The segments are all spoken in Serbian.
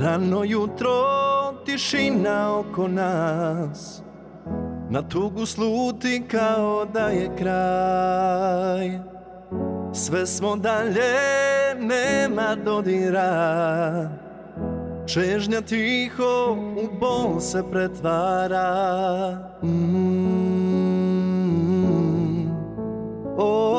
Rano jutro, tišina oko nas. Na tugu sluti kao da je kraj. Sve smo dalje, nema dodira. Čežnja tiho u bol se pretvara. Mm. oh,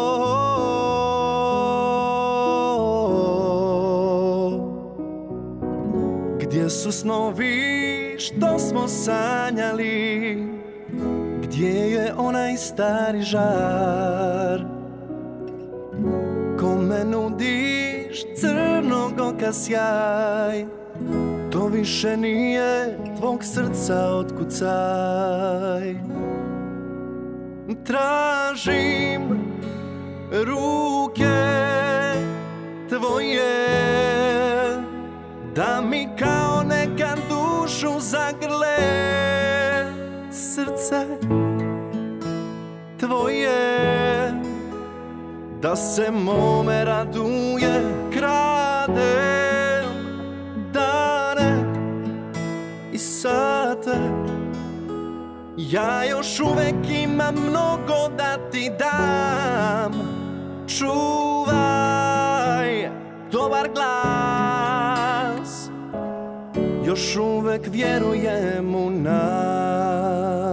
Gdje su snovi što smo sanjali? Gdje je onaj stari žar? Kome nudiš crnog oka sjaj? To više nije tvog srca otkucaj. Tražim ruke tvoje Da mi zagrle Srce tvoje Da se mome raduje Kradem dane i sate. Ja još uvek imam mnogo da ti dam. Čuvaj dobar glas Još uvek vjerujem u nas